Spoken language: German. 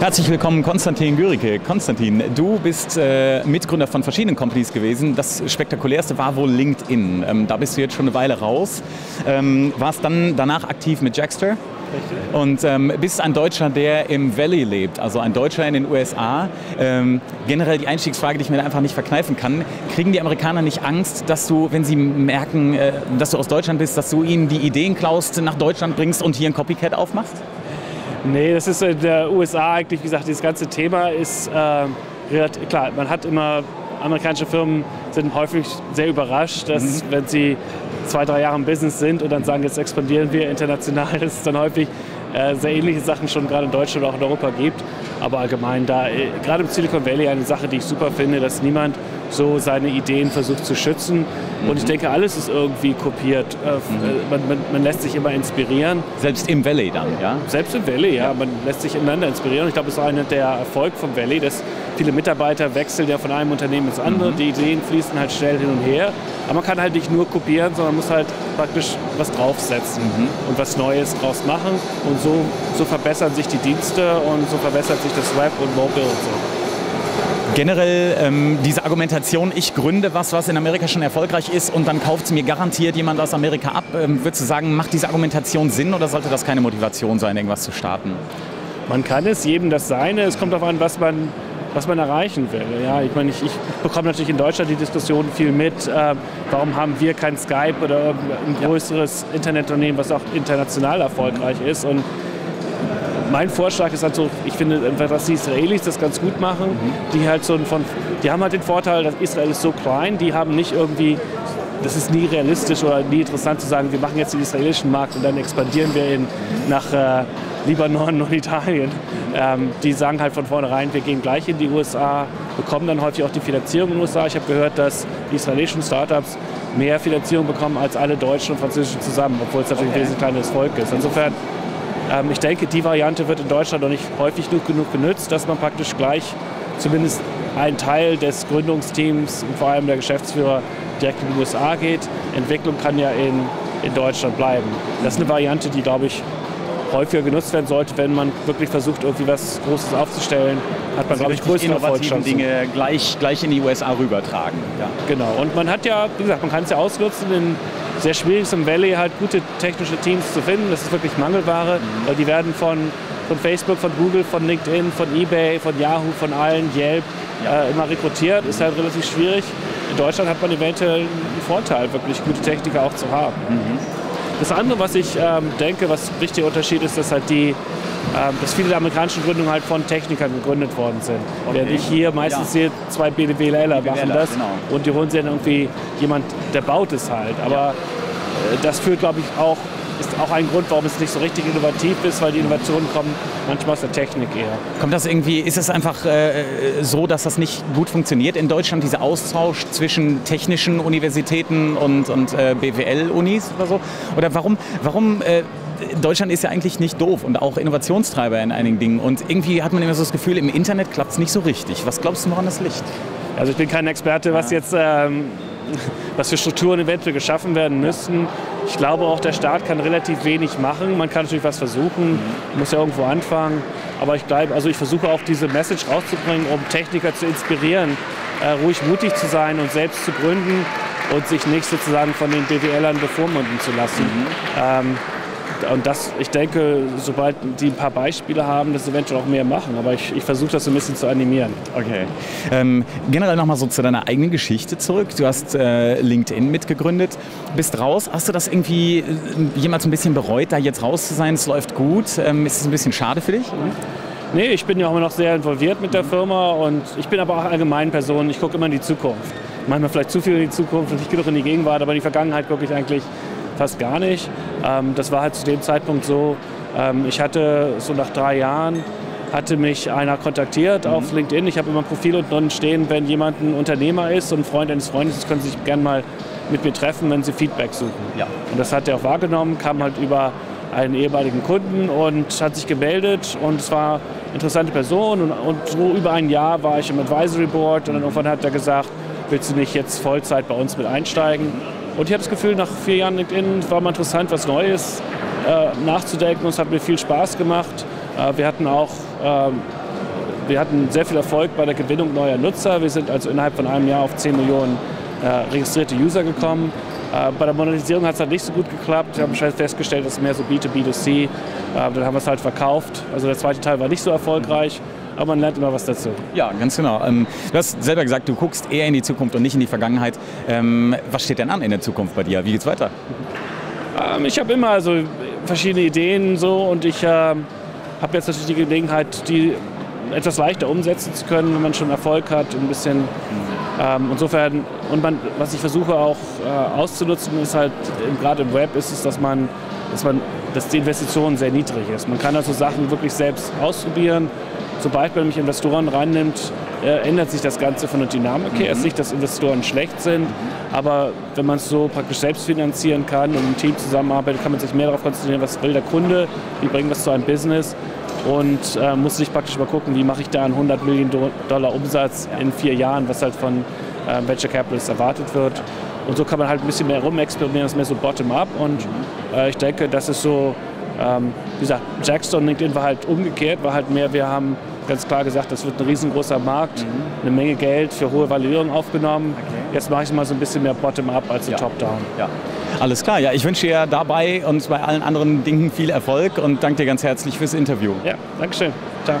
Herzlich willkommen, Konstantin Gürike. Konstantin, du bist äh, Mitgründer von verschiedenen Companies gewesen. Das spektakulärste war wohl LinkedIn. Ähm, da bist du jetzt schon eine Weile raus. Ähm, warst dann danach aktiv mit Jackster. Richtig. Und ähm, bist ein Deutscher, der im Valley lebt, also ein Deutscher in den USA. Ähm, generell die Einstiegsfrage, die ich mir einfach nicht verkneifen kann. Kriegen die Amerikaner nicht Angst, dass du, wenn sie merken, äh, dass du aus Deutschland bist, dass du ihnen die Ideen klaust, nach Deutschland bringst und hier ein Copycat aufmachst? Nee, das ist in der USA eigentlich, wie gesagt, dieses ganze Thema ist äh, klar, man hat immer, amerikanische Firmen sind häufig sehr überrascht, dass mhm. wenn sie zwei, drei Jahre im Business sind und dann sagen, jetzt expandieren wir international, dass es dann häufig äh, sehr ähnliche Sachen schon gerade in Deutschland oder auch in Europa gibt. Aber allgemein da, äh, gerade im Silicon Valley eine Sache, die ich super finde, dass niemand so seine Ideen versucht zu schützen. Und ich mhm. denke, alles ist irgendwie kopiert. Äh, mhm. Äh, man, man, man, lässt sich immer inspirieren. Selbst im Valley dann, ja? Selbst im Valley, ja. Man lässt sich ineinander inspirieren. Ich glaube, es ist einer der Erfolg vom Valley, dass viele Mitarbeiter wechseln ja von einem Unternehmen ins andere. Mhm. Die Ideen fließen halt schnell hin und her. Aber man kann halt nicht nur kopieren, sondern muss halt praktisch was draufsetzen mhm. und was Neues draus machen. Und so, so verbessern sich die Dienste und so verbessert sich das Web und Mobile und so. Generell ähm, diese Argumentation, ich gründe was, was in Amerika schon erfolgreich ist und dann kauft es mir garantiert jemand aus Amerika ab. Ähm, würdest du sagen, macht diese Argumentation Sinn oder sollte das keine Motivation sein, irgendwas zu starten? Man kann es jedem das Seine. Es kommt darauf an, was man, was man erreichen will. Ja, ich meine, ich, ich bekomme natürlich in Deutschland die Diskussion viel mit. Äh, warum haben wir kein Skype oder ein größeres ja. Internetunternehmen, was auch international erfolgreich ist? Und mein Vorschlag ist halt so, ich finde, dass die Israelis das ganz gut machen. Mhm. Die halt so von, die haben halt den Vorteil, dass Israel ist so klein, die haben nicht irgendwie das ist nie realistisch oder nie interessant zu sagen, wir machen jetzt den israelischen Markt und dann expandieren wir ihn nach äh, Libanon und Italien. Ähm, die sagen halt von vornherein, wir gehen gleich in die USA, bekommen dann häufig auch die Finanzierung in den USA. Ich habe gehört, dass die israelischen Startups mehr Finanzierung bekommen als alle deutschen und französischen zusammen, obwohl es natürlich okay. ein wesentlich kleineres Volk ist. Insofern ich denke, die Variante wird in Deutschland noch nicht häufig genug genutzt, dass man praktisch gleich zumindest ein Teil des Gründungsteams und vor allem der Geschäftsführer direkt in die USA geht. Entwicklung kann ja in, in Deutschland bleiben. Das ist eine Variante, die, glaube ich, häufiger genutzt werden sollte, wenn man wirklich versucht, irgendwie was Großes aufzustellen, hat man, also glaube ich, größere Erfolgschancen. Dinge gleich, gleich in die USA rübertragen. Ja. Genau. Und man hat ja, wie gesagt, man kann es ja ausnutzen in sehr schwierig ist im Valley halt gute technische Teams zu finden. Das ist wirklich Mangelware, mhm. weil die werden von, von Facebook, von Google, von LinkedIn, von eBay, von Yahoo, von allen, Yelp ja. äh, immer rekrutiert. Ist halt relativ schwierig. In Deutschland hat man eventuell einen Vorteil, wirklich gute Techniker auch zu haben. Mhm. Das andere, was ich ähm, denke, was ein wichtiger Unterschied ist, dass halt die, dass viele der amerikanischen Gründungen halt von Technikern gegründet worden sind. Okay. Während ich hier meistens ja. hier zwei BWLer machen das genau. und die holen sich dann irgendwie jemand, der baut es halt. Aber ja. Äh, das führt, glaube ich, auch ist auch ein Grund, warum es nicht so richtig innovativ ist, weil die Innovationen kommen manchmal aus der Technik eher. Kommt das irgendwie, ist es einfach äh, so, dass das nicht gut funktioniert in Deutschland, dieser Austausch zwischen technischen Universitäten und, und äh, BWL-Unis oder so? Oder warum, warum äh, Deutschland ist ja eigentlich nicht doof und auch Innovationstreiber in einigen Dingen. Und irgendwie hat man immer so das Gefühl, im Internet klappt es nicht so richtig. Was glaubst du, woran das liegt? Also ich bin kein Experte, was jetzt ähm, was für Strukturen eventuell geschaffen werden müssten. Ich glaube auch, der Staat kann relativ wenig machen. Man kann natürlich was versuchen, muss ja irgendwo anfangen. Aber ich glaube, also ich versuche auch diese Message rauszubringen, um Techniker zu inspirieren, äh, ruhig mutig zu sein und selbst zu gründen und sich nicht sozusagen von den BWLern bevormunden zu lassen. Mhm. Ähm, und das, ich denke, sobald die ein paar Beispiele haben, das eventuell auch mehr machen. Aber ich, ich versuche das so ein bisschen zu animieren. Okay. Ähm, generell nochmal so zu deiner eigenen Geschichte zurück. Du hast äh, LinkedIn mitgegründet, bist raus. Hast du das irgendwie äh, jemals ein bisschen bereut, da jetzt raus zu sein? Es läuft gut. Ähm, ist es ein bisschen schade für dich? Nee, ich bin ja auch immer noch sehr involviert mit der Firma und ich bin aber auch allgemein Person. Ich gucke immer in die Zukunft. Manchmal vielleicht zu viel in die Zukunft und ich gehe doch in die Gegenwart, aber in die Vergangenheit gucke ich eigentlich fast gar nicht. Ähm, das war halt zu dem Zeitpunkt so, ähm, ich hatte so nach drei Jahren, hatte mich einer kontaktiert mhm. auf LinkedIn. Ich habe immer ein Profil unten stehen, wenn jemand ein Unternehmer ist und ein Freund eines Freundes, können Sie sich gerne mal mit mir treffen, wenn Sie Feedback suchen. Ja. Und das hat er auch wahrgenommen, kam halt über einen ehemaligen Kunden und hat sich gemeldet und es war eine interessante Person und, und so über ein Jahr war ich im Advisory Board und dann irgendwann hat er gesagt, willst du nicht jetzt Vollzeit bei uns mit einsteigen? Und ich habe das Gefühl, nach vier Jahren LinkedIn war mal interessant, was Neues äh, nachzudenken. Und es hat mir viel Spaß gemacht. Äh, wir hatten auch äh, wir hatten sehr viel Erfolg bei der Gewinnung neuer Nutzer. Wir sind also innerhalb von einem Jahr auf 10 Millionen äh, registrierte User gekommen. Äh, bei der Monetisierung hat es halt nicht so gut geklappt. Wir haben festgestellt, dass mehr so B2B2C. Äh, dann haben wir es halt verkauft. Also der zweite Teil war nicht so erfolgreich aber man lernt immer was dazu. Ja, ganz genau. Ähm, du hast selber gesagt, du guckst eher in die Zukunft und nicht in die Vergangenheit. Ähm, was steht denn an in der Zukunft bei dir? Wie geht's weiter? Ähm, ich habe immer so verschiedene Ideen so und ich habe jetzt natürlich die Gelegenheit, die etwas leichter umsetzen zu können, wenn man schon Erfolg hat, ein bisschen ähm, insofern, und man, was ich versuche auch äh, auszunutzen, ist halt, gerade im Web ist es, dass man, dass man, dass die Investition sehr niedrig ist. Man kann also Sachen wirklich selbst ausprobieren. Sobald man mich Investoren reinnimmt, äh, ändert sich das Ganze von der Dynamik her. Mhm. Es ist nicht, dass Investoren schlecht sind, mhm. aber wenn man es so praktisch selbst finanzieren kann und im Team zusammenarbeitet, kann man sich mehr darauf konzentrieren, was will der Kunde, wie bringen wir es zu einem Business und äh, muss sich praktisch mal gucken, wie mache ich da einen 100 Millionen Dollar Umsatz in vier Jahren, was halt von äh, Venture Capitalists erwartet wird. Und so kann man halt ein bisschen mehr rumexperimentieren, das ist mehr so bottom-up. Und äh, ich denke, das ist so, ähm, wie gesagt, Jackstone LinkedIn war halt umgekehrt, war halt mehr, wir haben ganz klar gesagt, das wird ein riesengroßer Markt, mhm. eine Menge Geld für hohe Valuierung aufgenommen. Okay. Jetzt mache ich mal so ein bisschen mehr bottom-up als ja. top-down. Ja. Alles klar, ja, ich wünsche dir dabei und bei allen anderen Dingen viel Erfolg und danke dir ganz herzlich fürs Interview. Ja, Dankeschön. Ciao.